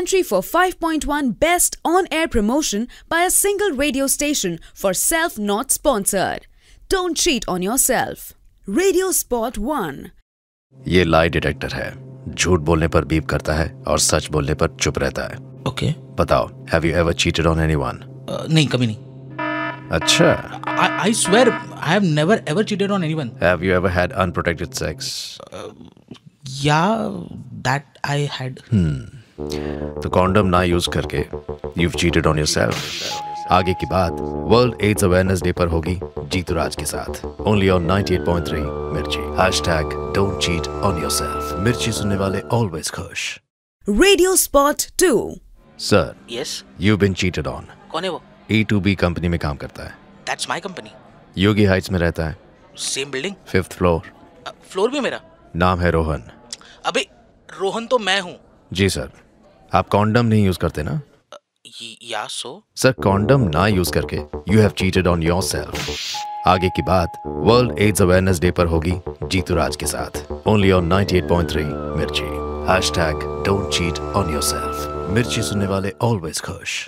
Entry for 5.1 Best On Air Promotion by a single radio station for self not sponsored. Don't cheat on yourself. Radio Spot 1. ये lie detector है झूठ बोलने पर beep करता है और सच बोलने पर चुप रहता है ओके बताओ have you ever cheated on anyone नहीं कभी नहीं अच्छा I swear I have never ever cheated on anyone have you ever had unprotected sex या दैट आई हैड तो कॉन्डम ना यूज़ करके यू चीटेड ऑन योरसेल्फ आगे की बात वर्ल्ड एड्स अवेयरनेस डे पर होगी जीतू राज के साथ। Only on 98.3 Mirchi. Hashtag don't cheat on yourself Mirchi सुनने वाले ऑलवेज खुश। Radio Spot 2. Sir yes you been cheated on कौन है वो? ई टू बी कंपनी में काम करता है। That's my company Yogi heights में रहता है। Same building fifth floor floor भी मेरा? नाम है रोहन। अबे रोहन तो मैं हूँ। जी सर आप कॉन्डम नहीं यूज़ करते ना? या सो सर कॉन्डम ना यूज़ करके you have cheated on yourself आगे की बात वर्ल्ड एड्स अवेयरनेस डे पर होगी जीतू राज के साथ। Only on 98.3 Mirchi. Hashtag don't cheat on yourself Mirchi सुनने वाले ऑलवेज खुश।